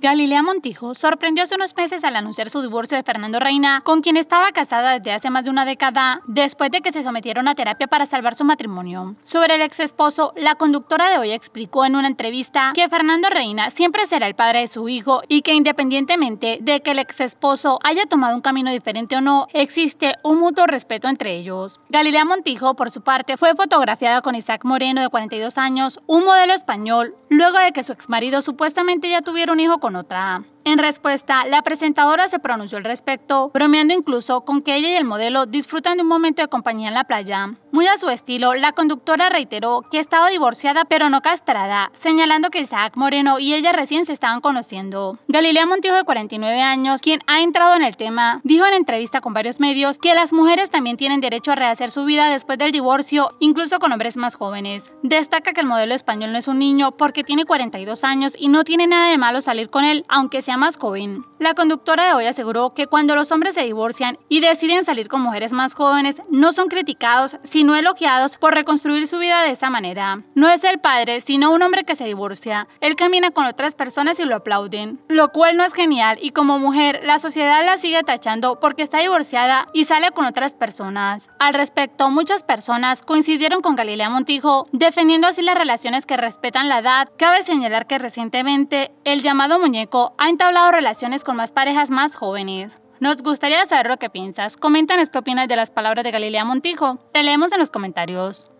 Galilea Montijo sorprendió hace unos meses al anunciar su divorcio de Fernando Reina, con quien estaba casada desde hace más de una década, después de que se sometieron a terapia para salvar su matrimonio. Sobre el ex esposo, la conductora de hoy explicó en una entrevista que Fernando Reina siempre será el padre de su hijo y que independientemente de que el ex esposo haya tomado un camino diferente o no, existe un mutuo respeto entre ellos. Galilea Montijo, por su parte, fue fotografiada con Isaac Moreno, de 42 años, un modelo español, luego de que su exmarido supuestamente ya tuviera un hijo con otra. En respuesta, la presentadora se pronunció al respecto, bromeando incluso con que ella y el modelo disfrutan de un momento de compañía en la playa. Muy a su estilo, la conductora reiteró que estaba divorciada pero no castrada, señalando que Isaac Moreno y ella recién se estaban conociendo. Galilea Montijo, de 49 años, quien ha entrado en el tema, dijo en entrevista con varios medios que las mujeres también tienen derecho a rehacer su vida después del divorcio, incluso con hombres más jóvenes. Destaca que el modelo español no es un niño porque tiene 42 años y no tiene nada de malo salir con él, aunque sea más joven. La conductora de hoy aseguró que cuando los hombres se divorcian y deciden salir con mujeres más jóvenes, no son criticados, sino elogiados por reconstruir su vida de esa manera. No es el padre, sino un hombre que se divorcia. Él camina con otras personas y lo aplauden, lo cual no es genial y como mujer la sociedad la sigue tachando porque está divorciada y sale con otras personas. Al respecto, muchas personas coincidieron con Galilea Montijo, defendiendo así las relaciones que respetan la edad. Cabe señalar que recientemente el llamado muñeco ha entablado relaciones con más parejas más jóvenes. Nos gustaría saber lo que piensas. Coméntanos qué opinas de las palabras de Galilea Montijo. Te leemos en los comentarios.